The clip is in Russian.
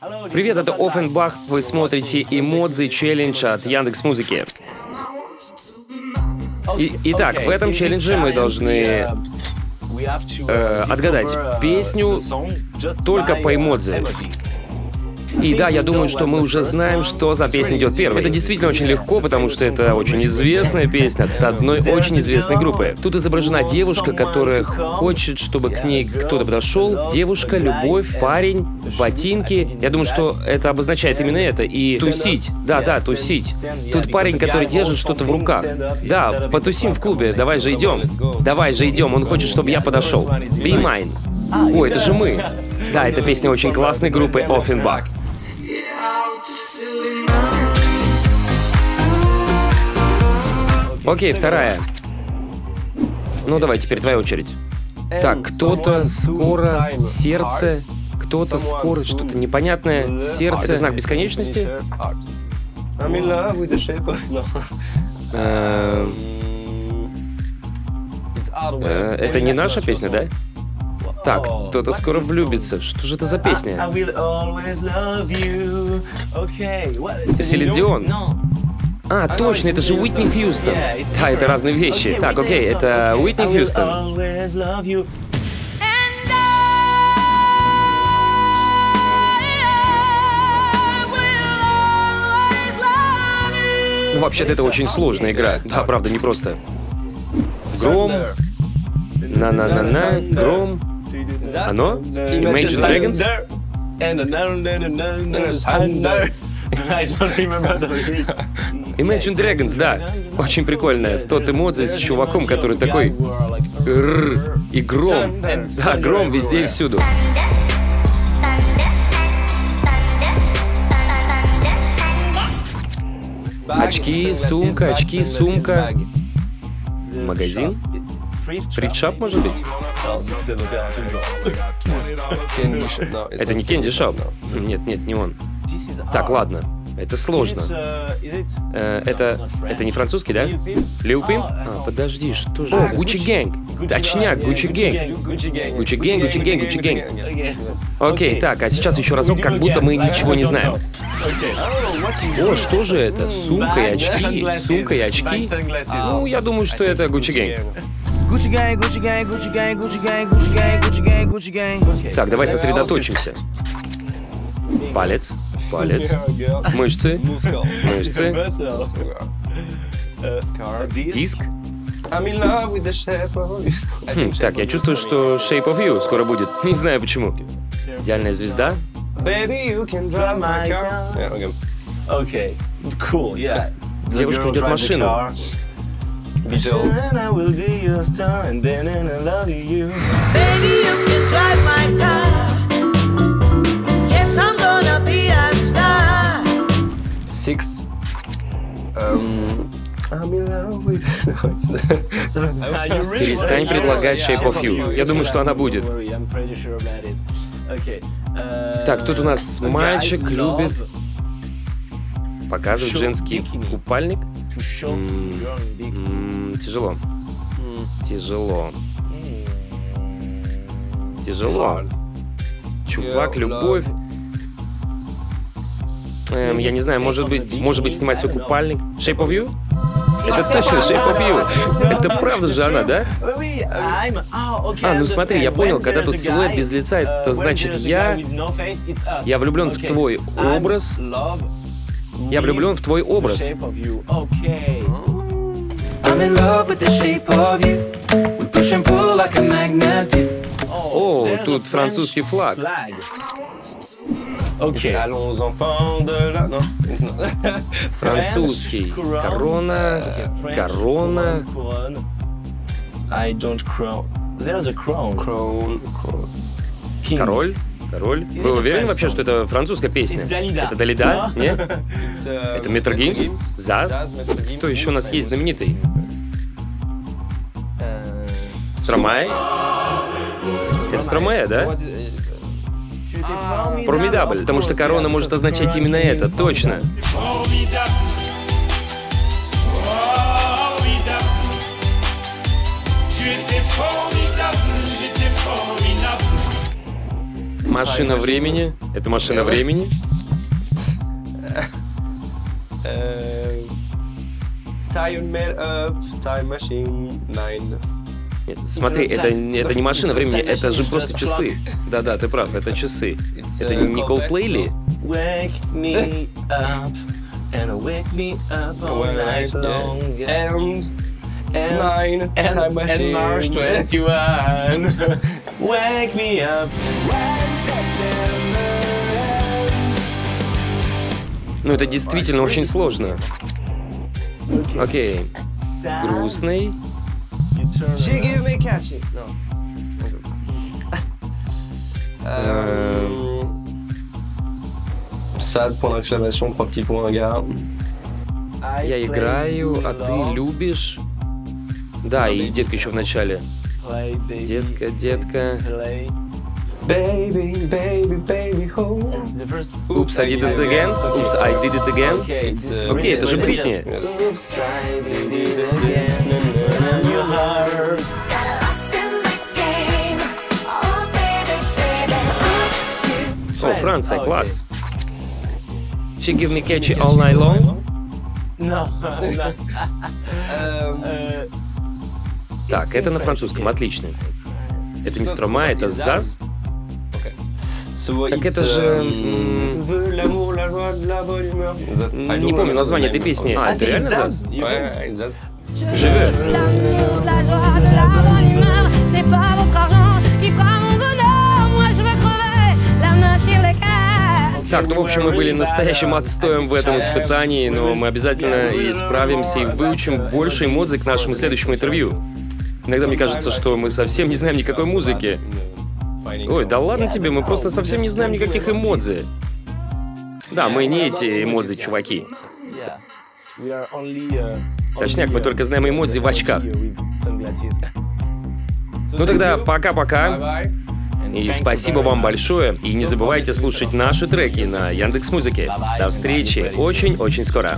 Привет, это Оффенбах. Вы смотрите эмодзи челлендж от Яндекс Музыки. Итак, в этом челлендже мы должны э, отгадать песню только по эмодзи. И да, я думаю, что мы уже знаем, что за песня идет первой. Это действительно очень легко, потому что это очень известная песня от одной очень известной группы. Тут изображена девушка, которая хочет, чтобы к ней кто-то подошел. Девушка, любовь, парень, ботинки. Я думаю, что это обозначает именно это. И тусить. Да, да, тусить. Тут парень, который держит что-то в руках. Да, потусим в клубе. Давай же идем. Давай же идем. Он хочет, чтобы я подошел. Be mine. О, это же мы. Да, эта песня очень классной группы Offenbach. Окей, вторая. Ну давай, теперь твоя очередь. Так, кто-то скоро сердце, кто-то скоро что-то непонятное. Сердце. Знак бесконечности? Эм, э, Это не наша песня, да? Так, кто-то скоро влюбится. Что же это за песня? Селин Дион. А, точно, это же Уитни Хьюстон. Да, это разные вещи. Так, окей, это Уитни Хьюстон. Ну, вообще-то это очень сложная игра. Да, правда, не просто. Гром. На-на-на-на. Гром. Оно? Imagine Dragons? Imagine Dragons, да. Очень прикольная. Тот эмодзи с чуваком, который такой... И гром. Да, гром везде и всюду. Очки, сумка, очки, сумка. Магазин? Фрикшап, может быть? Это не Candy Shop. Нет, нет, не он. Так, ладно. Это сложно. Э, это, это не французский, да? Lil Pump? А, подожди, что же О, Gucci Gang. Точняк, Gucci Gang. Gucci Gang, Gucci Gang, Gucci Gang. Окей, так, а сейчас еще разок, как будто мы ничего не знаем. О, что же это? Сумка и очки? Сумка и очки? Ну, я думаю, что это Gucci Gang. Так, давай сосредоточимся. Палец, палец, мышцы, мышцы, диск. Хм, так, я чувствую, что Shape of You скоро будет. Не знаю почему. Идеальная звезда. Девушка ведет машину. Beatles. Baby, you can drive my car. Yes, I'm gonna be a star. Six. Um, Перестань предлагать Shape of You. Я думаю, что она будет. Так, тут у нас мальчик любит показывать женский купальник. Тяжело. Тяжело. Тяжело. Чувак, любовь. Эм, я не знаю, может быть, может быть, снимать свой купальник. Shape of You? Это точно Shape of You. Это правда же она, да? А, ну смотри, я понял, когда тут силуэт без лица, это значит я... Я влюблен в твой образ. Я влюблен в твой образ. О, тут французский флаг. Французский. Корона. Корона. Король? Король. Вы уверены вообще, что это французская песня? Это Далида? Нет? Это Метро Геймс? Заз? Кто еще у нас есть знаменитый? Стромай? Это Стромая, да? Формидабль, потому что корона может означать именно это, точно. Машина времени. Это машина времени. Э, Time machine. Нет, смотри, это, это не машина времени, это же просто часы. Да-да, ты прав, это часы. Это не Coldplay ли? Wake me up and wake me up all One night night, yeah. long. yeah. And And, nine, and, time machine. and March 21. wake me up. Ну, это действительно очень сложно. Окей. Грустный. Euh, Sad, point d'exclamation, trois petits points, gars. Я играю, а ты любишь. Да, и детка еще в начале. Детка, детка. Baby, baby, baby, hold. Oops, I did it again. Oops, I did it again. Uh, Окей, это же Бритни. Oops, I did it again. Your heart. Oh. О, Франция, класс. She give me catchy all night long. No. Um, Uh, Так, это на французском, отлично. Это не строма, это ЗАЗ. So Так это же... м, Veux l'amour, la joie, de la bonne humeur. That's- I don't Не помню название этой песни. Okay. А, это реально ЗАЗ? Живет. Cœur. Так, ну, в общем, мы были настоящим отстоем в этом испытании, но мы обязательно исправимся и выучим больше эмоций к нашему следующему интервью. Иногда мне кажется, что мы совсем не знаем никакой музыки. Ой, да ладно тебе, мы просто совсем не знаем никаких эмодзи. Да, мы не эти эмодзи, чуваки. Точняк, мы только знаем эмодзи в очках. Ну тогда пока-пока. И спасибо вам большое. И не забывайте слушать наши треки на Яндекс Музыке. До встречи очень-очень скоро.